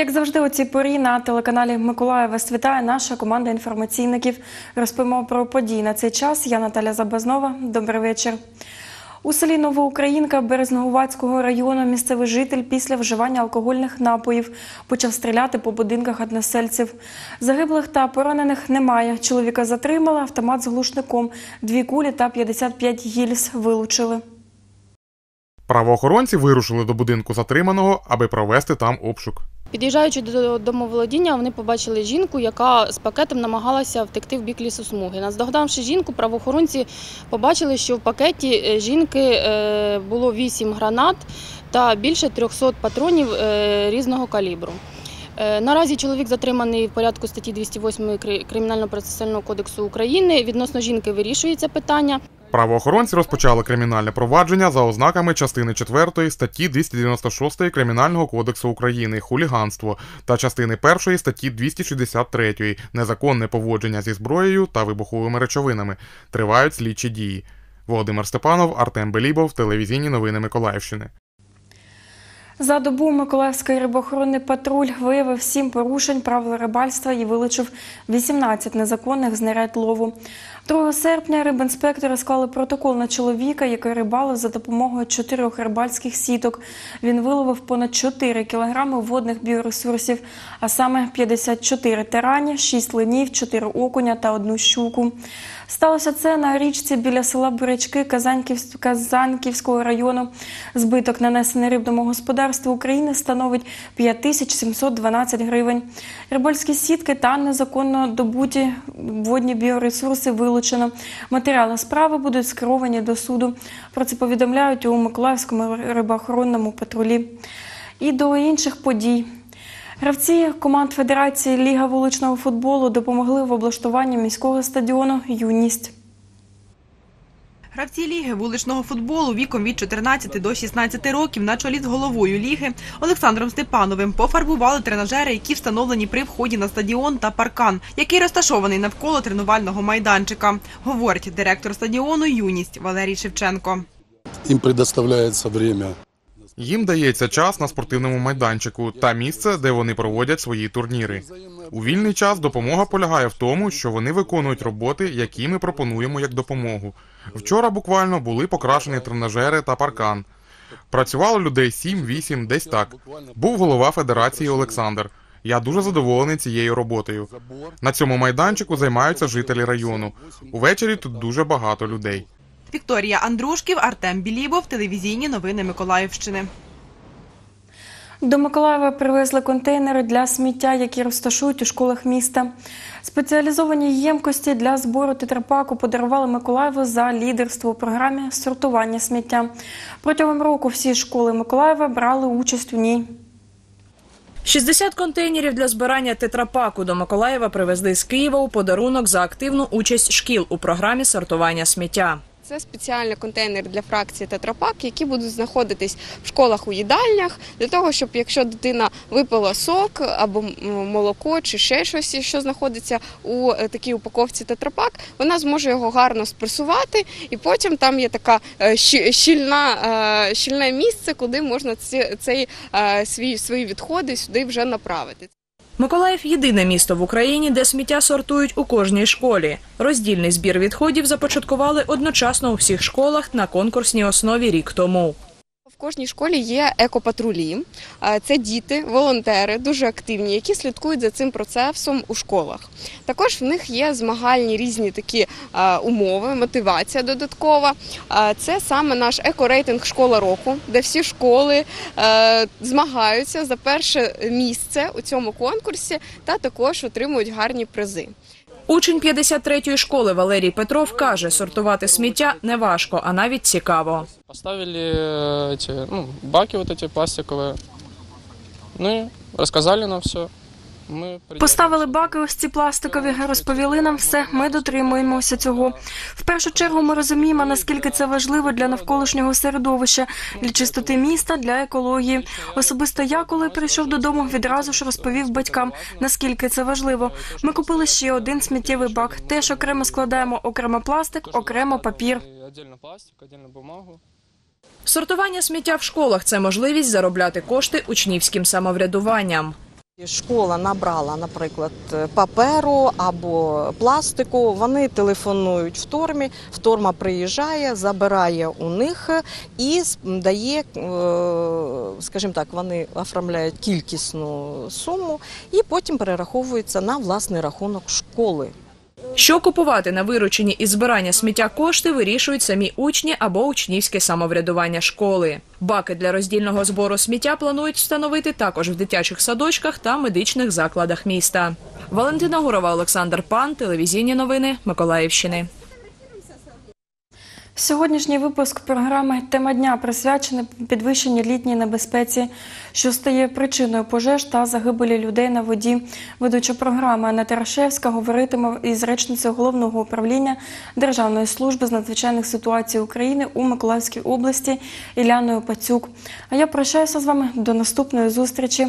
Як завжди, у цій порі на телеканалі Миколаєва світає наша команда інформаційників. Розповімо про події на цей час. Я Наталя Забазнова. Добрий вечір. У селі Новоукраїнка Березногувацького району місцевий житель після вживання алкогольних напоїв почав стріляти по будинках односельців. Загиблих та поранених немає. Чоловіка затримали, автомат з глушником, дві кулі та 55 гільз вилучили. Правоохоронці вирушили до будинку затриманого, аби провести там обшук. Під'їжджаючи до домоволодіння, вони побачили жінку, яка з пакетом намагалася втекти в бік лісосмуги. Наздогнавши жінку, правоохоронці побачили, що в пакеті е, жінки е, було 8 гранат та більше 300 патронів е, різного калібру. Наразі чоловік затриманий в порядку статті 208 Кримінально-процесуального кодексу України. Відносно жінки вирішується питання. Правоохоронці розпочали кримінальне провадження за ознаками частини 4 статті 296 Кримінального кодексу України хуліганство та частини 1 статті 263 незаконне поводження зі зброєю та вибуховими речовинами. Тривають слідчі дії. Володимир Степанов, Артем Белібов, телевізійні новини Миколаївщини. За добу Миколаївський рибоохоронний патруль виявив сім порушень правил рибальства і вилучив 18 незаконних знарядь лову. 2 серпня рибінспектори склали протокол на чоловіка, який рибалив за допомогою чотирьох рибальських сіток. Він виловив понад 4 кілограми водних біоресурсів, а саме 54 тарані, 6 линів, 4 окуня та одну щуку. Сталося це на річці біля села Бурячки Казанків... Казанківського району. Збиток, нанесений рибному господарству України, становить 5712 гривень. Рибальські сітки та незаконно добуті водні біоресурси вилучено. Матеріали справи будуть скеровані до суду. Про це повідомляють у Миколаївському рибоохоронному патрулі. І до інших подій. Гравці команд Федерації Ліга вуличного футболу допомогли в облаштуванні міського стадіону Юність. Гравці ліги вуличного футболу віком від 14 до 16 років на чолі з головою ліги Олександром Степановим пофарбували тренажери, які встановлені при вході на стадіон та паркан, який розташований навколо тренувального майданчика, говорить директор стадіону Юність Валерій Шевченко. Їм предоставляється время Їм дається час на спортивному майданчику та місце, де вони проводять свої турніри. У вільний час допомога полягає в тому, що вони виконують роботи, які ми пропонуємо як допомогу. Вчора буквально були покрашені тренажери та паркан. Працювало людей 7-8, десь так. Був голова федерації Олександр. Я дуже задоволений цією роботою. На цьому майданчику займаються жителі району. Увечері тут дуже багато людей. Вікторія Андрушків, Артем Білібов, телевізійні новини Миколаївщини. До Миколаєва привезли контейнери для сміття, які розташують у школах міста. Спеціалізовані ємкості для збору тетрапаку подарували Миколаєву за лідерство у програмі сортування сміття. Протягом року всі школи Миколаєва брали участь у ній. 60 контейнерів для збирання тетрапаку до Миколаєва привезли з Києва у подарунок за активну участь шкіл у програмі сортування сміття. Це спеціальний контейнер для фракції тетрапак, які будуть знаходитись в школах у їдальнях для того, щоб якщо дитина випила сок або молоко чи ще щось, що знаходиться у е, такій упаковці тетрапак, вона зможе його гарно спресувати, і потім там є така е, щільна, е, щільне місце, куди можна ці, цей свій свої відходи сюди вже направити. Миколаїв єдине місто в Україні, де сміття сортують у кожній школі. Роздільний збір відходів започаткували одночасно у всіх школах на конкурсній основі рік тому. В кожній школі є екопатрулі. Це діти, волонтери, дуже активні, які слідкують за цим процесом у школах. Також в них є змагальні різні такі умови, мотивація додаткова. Це саме наш екорейтинг школа року, де всі школи е, змагаються за перше місце у цьому конкурсі та також отримують гарні призи. Учень 53-ї школи Валерій Петров каже, сортувати сміття не важко, а навіть цікаво. Поставили э, эти, ну, баки вот эти пластиковые. Ну и рассказали нам все. Поставили баки ось ці пластикові, розповіли нам все. Ми дотримуємося цього. В першу чергу ми розуміємо, наскільки це важливо для навколишнього середовища, для чистоти міста, для екології. Особисто я, коли прийшов додому, відразу ж розповів батькам, наскільки це важливо. Ми купили ще один сміттєвий бак. Теж окремо складаємо окремо пластик, окремо папір. Сортування сміття в школах це можливість заробляти кошти учнівським самоврядуванням. Школа набрала, наприклад, паперу або пластику. Вони телефонують в тормі. Вторма приїжджає, забирає у них і дає, е, скажімо так, вони оформляють кількісну суму і потім перераховується на власний рахунок школи. Що купувати на виручені із збирання сміття кошти вирішують самі учні або учнівське самоврядування школи. Баки для роздільного збору сміття планують встановити також в дитячих садочках та медичних закладах міста. Валентина Гурова, Олександр Пан, телевізійні новини Миколаївщини. Сьогоднішній випуск програми Тема дня присвячений підвищеній літній небезпеці, що стає причиною пожеж та загибелі людей на воді. Ведуча програми Анна Тарашевська говоритиме із речницею головного управління Державної служби з надзвичайних ситуацій України у Миколаївській області Іляною Пацюк. А я прощаюся з вами до наступної зустрічі.